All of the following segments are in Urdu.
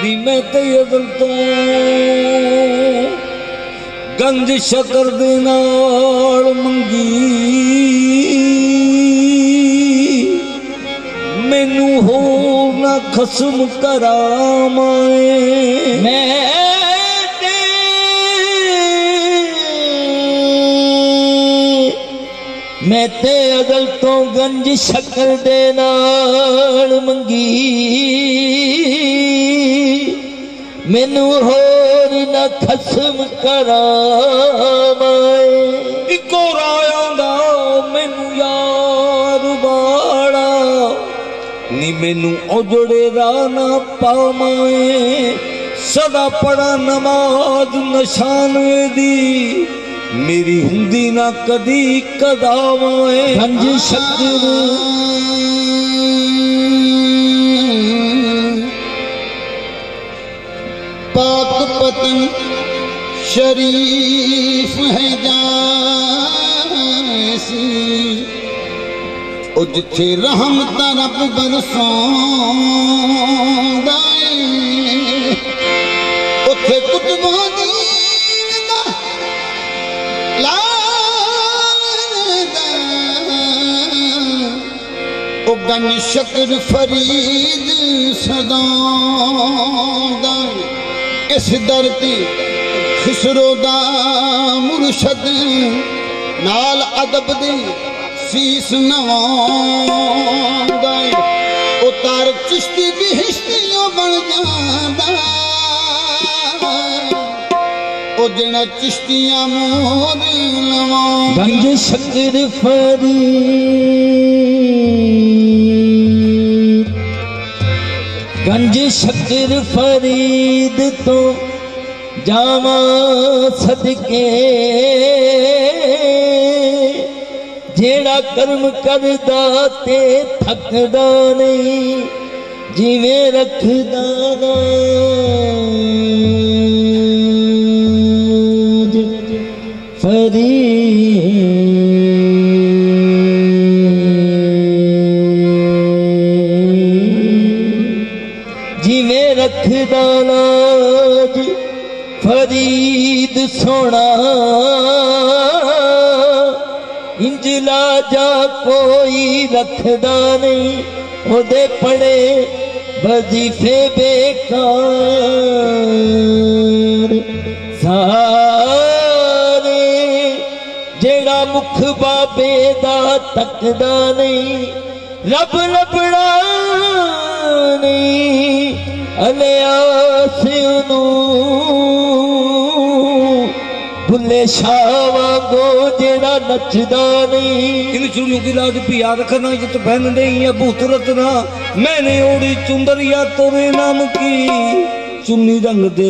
بھی میں کئی عدلتوں گنج شطر دینا اور منگی۔ مینو ہو نہ خسم کرام میں میں تے اگل تو گنج شکر دے نال منگی۔ ਮੈਨੂੰ ਹੋਰ ਨਾ ਖਸਮ ਕਰਾਮਾਏ ਇੱਕੋ ਰਾਇਆਂ ਦਾ ਮੈਨੂੰ ਯਾਰ ਬਾੜਾ ਨੀ ਮੈਨੂੰ ਉਜੜੇ ਰਾਹ ਨਾ ਪਾਵਾਂ ਸਦਾ ਪੜਾ ਨਮਾਜ਼ ਨਿਸ਼ਾਨ ਦੀ। ਮੇਰੀ ਹੁੰਦੀ ਨਾ ਕਦੀ ਕਦਾਵਾਂ ਗੰਜ ਸ਼ਕਲ شریف ہے جیسی او جتھے رحمت رب برسوں دائیں اتھے کتبوں دین دا لال او گن شکر فرید صدا اس درتی خسرو دا مرشد نال ادب دی سیس نوان دائیں او تار چشتی بھی ہشتیوں بن جاندہ او جنا چشتیاں مور جاواں صدقے۔ جیڑا کرم کردا تے تھکدا نہیں جیویں رکھدا ناج فرید ਰੱਖਦਾ ਨਹੀਂ, ਉਹਦੇ ਪੜੇ ਵਜ਼ੀਫੇ ਬੇਕਾਰ। ਸਾਰੇ ਜਿਹੜਾ ਮੁਖ ਬਾਬੇ ਦਾ ਤੱਕਦਾ ਨਹੀਂ, ਰੱਬ ਲੱਭਣਾ ਨਹੀਂ ਅਲਿਆਸ ਨੂੰ ਭੁੱਲੇ ਸ਼ਾਵਾਂ ਗੋ ਜਿਹੜਾ ਨੱਚਦਾ ਨਹੀਂ। ਇਹਨੂੰ ਚੁੰਨੂ ਕੀ ਲਾਜ ਪਿਆ ਰੱਖਣਾ ਜਿਤ ਬਹਿਨ ਨਹੀਂ ਆ ਭੂਤ ਰਤਨਾ। ਮੈਨੇ ਓੜੀ ਚੁੰਦਰੀਆ ਤੋਰੇ ਨਾਮ ਕੀ? ਚੁੰਨੀ ਰੰਗ ਦੇ।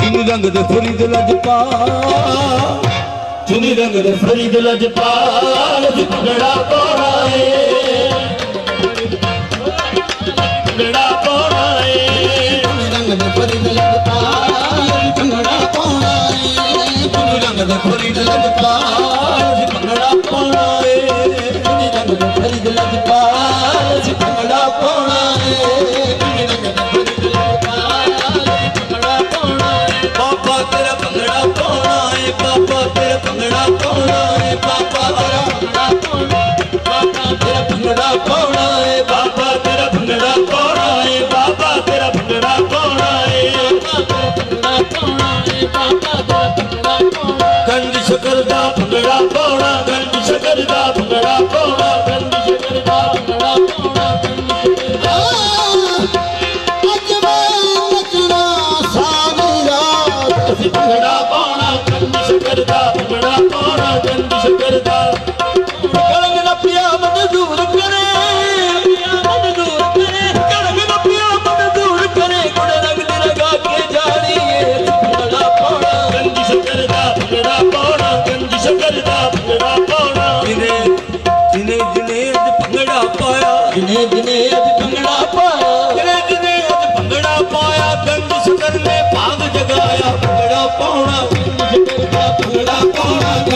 ਚੁੰਨੀ ਰੰਗ ਦੇ ਫਰੀਦ ਲੱਜ ਪਾ। ਚੁੰਨੀ ਰੰਗ ਦੇ ਫਰੀਦ ਲੱਜ ਪਾ। ਲੱਜ ਪਗੜਾ ਪਾਣਾ ਏ। رنگ دے فرید لجپال جی پگڑا پوڑا ہے رنگ دے فرید لجپال جی پگڑا پوڑا ہے بابا تیرا پگڑا پوڑا ہے بابا تیرا پگڑا ہے بابا تیرا پگڑا پوڑا ہے بابا تیرا پگڑا پوڑا ہے بابا تیرا پگڑا ہے شکر دا بھنگڑا پاؤنا گنج شکر دا بھنگڑا پاؤنا گنج شکر دا بھنگڑا پاؤنا گنج شکر دا اجمع اجنا up.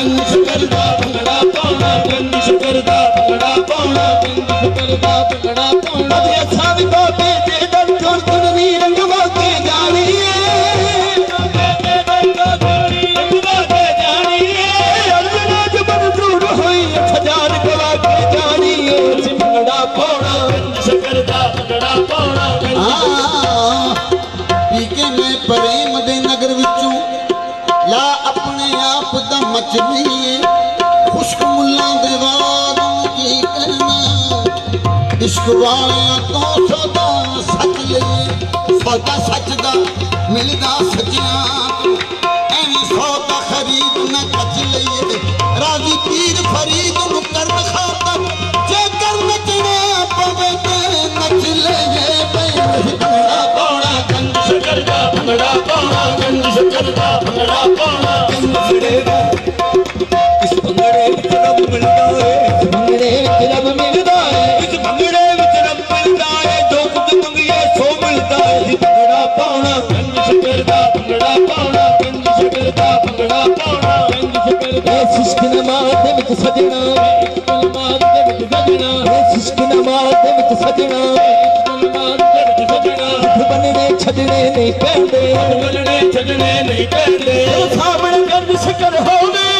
ਬਿੰਦ ਸ਼ੁਕਰ ਦਾ ਭੰਗੜਾ ਪਾਉਣਾ ਬਿੰਦ ਸ਼ੁਕਰ ਦਾ ਭੰਗੜਾ ਪਾਉਣਾ ਬਿੰਦ ਸ਼ੁਕਰ ਦਾ ਭੰਗੜਾ ਪਾਉਣਾ। ਤੇ ਅਸਾਂ ਵੀ ਬਾਬੇ ਦੇ جبھی سچ لے سودا سچ کچ لئیے راضی پیر فرید ਛੱਡਣੇ ਨਹੀਂ ਪੈਂਦੇ ਬੋਲਣੇ ਛੱਡਣੇ ਨਹੀਂ ਪੈਂਦੇ ਉਹ ਸਾਹਮਣੇ ਗੰਜ ਸ਼ਕਰ ਹੋਵੇ।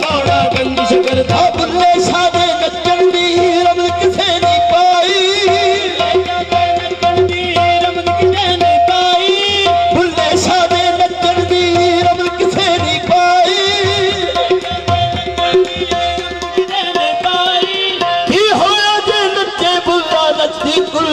Oh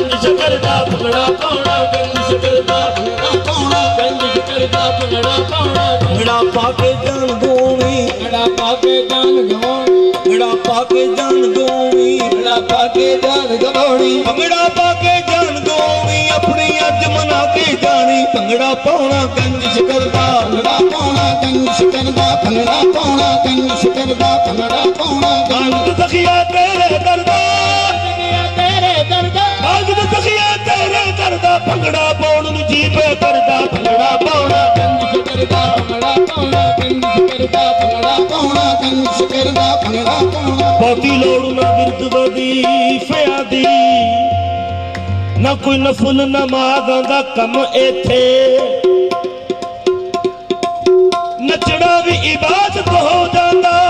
ਗੰਜ ਸ਼ਕਰ ਦਾ ਭੰਗੜਾ ਪਾਉਣਾ ਗੰਜ ਸ਼ਕਰ ਦਾ ਭੰਗੜਾ ਪਾਉਣਾ ਗੰਜ ਸ਼ਕਰ ਦਾ ਭੰਗੜਾ ਪਾਉਣਾ। ਭੰਗੜਾ ਪਾ ਕੇ ਜਾਨ ਗੋਣੀ ਭੰਗੜਾ ਪਾ ਕੇ ਜਾਨ ਗਵਾਉਣੀ। ਭੰਗੜਾ ਪਾ ਕੇ ਜਾਨ ਗੋਣੀ ਭੰਗੜਾ ਪਾ ਕੇ ਜਾਨ ਗਵਾਉਣੀ। ਭੰਗੜਾ ਪਾ ਕੇ ਜਾਨ ਗੋਣੀ ਆਪਣੀ ਅੱਜ ਮਨਾ ਕੇ ਜਾਣੀ। ਭੰਗੜਾ ਪਾਉਣਾ ਗੰਜ ਸ਼ਕਰ ਦਾ ਭੰਗੜਾ ਪਾਉਣਾ। ਸ਼ਕਰ ਦਾ ਭੰਗੜਾ ਪਾਉਣਾ ਕੰਨ ਸ਼ਕਰ ਦਾ ਭੰਗੜਾ ਪਾਉਣਾ। ਅੰਤ ਤਖੀਆ ਤੇਰੇ ਦਰਦਾ ਤੇਰੇ ਭੰਗੜਾ ਪਾਉਣ ਨੂੰ ਜੀ ਜੀਵੇ ਕਰਦਾ, ਭੰਗੜਾ ਪਾਉਣਾ, ਗੰਜ ਸ਼ਕਰ ਭੰਗੜਾ ਪਾਉਣਾ, ਗੰਜ ਸ਼ਕਰ ਭੰਗੜਾ ਪਾਉਣਾ ਕੰਨ ਸ਼ਕਰ ਭੰਗੜਾ ਪਾਉਣਾ। ਬਹੁਤੀ ਲੋੜ ਨਾ ਬਿਰਤ ਵਦੀਫਿਆਂ ਦੀ ਨਾ ਕੋਈ ਨਫਲ ਨਮਾਜ਼ਾਂ ਦਾ ਕੰਮ ਇੱਥੇ ਨੱਚਣਾ ਵੀ ਇਬਾਦਤ ਹੋ ਜਾਂਦਾ।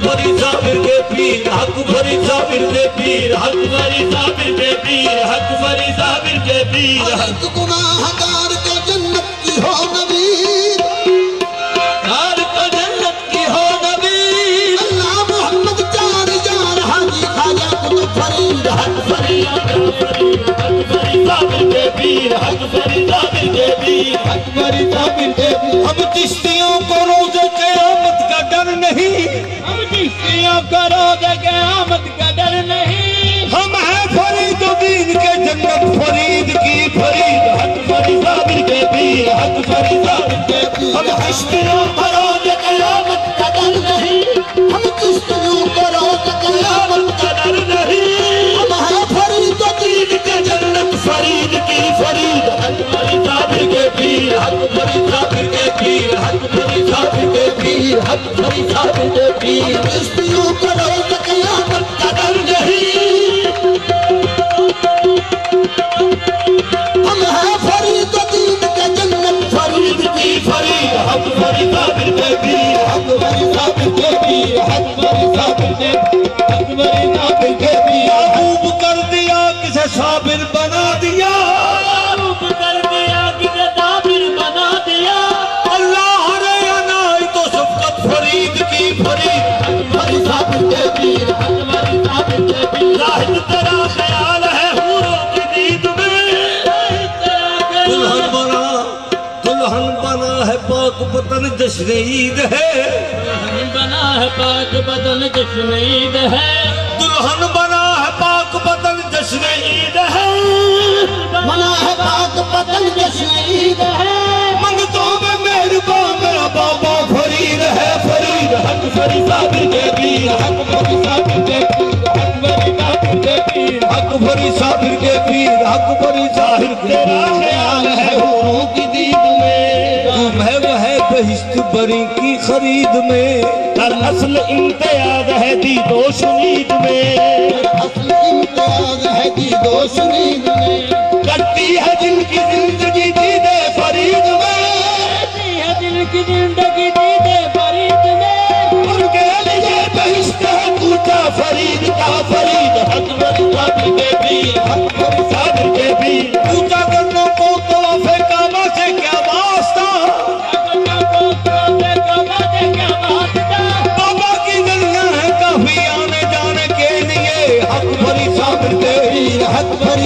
بھری صابر کے پیر حق بھری صابر کے پیر حق بھری صابر کے پیر حق بھری صابر کے پیر۔ حق گناہ گار کو جنت کی ہو نبی گار کو جنت کی ہو نبی اللہ محمد چار جار حاجی خاجہ کتب فرید حق بھری صابر کے پیر حق بھری صابر کے پیر۔ حق بھری صابر کے پیر۔ حق فرید صاحب کی حق ہشتوں پر ادمت نہیں ہم کیستوں پر ادمت کلامت قدم نہیں ہمارا فرید تو کی جنت فرید کی فرید حق صاحب کی بھی حق بندھا کی بھی حق فرید صاحب کی بھی حق فرید صاحب کی بھی ہشتوں کر دیا کسے بنا دیا اللہ تو سب کا فرید کی فرید ہماری صابر خیال ہے دلہن بنا دلہن بنا ہے پاک پتن جشن عید ہے۔ بنا ہے پاک بدن جشن عید ہے۔ دلہن بنا ہے پاک بدن جشن عید ہے۔ بنا ہے پاک بدن جشن عید ہے۔ منگتوں میں میرے میربا میرا بابا فرید ہے۔ فرید حق فری صابر کے پیر حق فری صابر کے پیر صابر کے پیر حق فری کے پیر تیرا خیال ہے ہوروں کی دید میں۔ بری کی خرید میں۔ ہر امتیاز اصل امتیاز ہے دی دو نید میں۔ کرتی ہے جن کی زندگی دی دے فرید میں۔ کٹتی ہے جن کی زندگی دی دے فرید میں۔ ان کے لیے بہشت ہے کوتا فرید کا فرید حق کا بھی دے بھی حق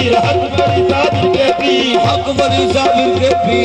تیر حق بری ظالم کے پی حق بری ظالم کے پی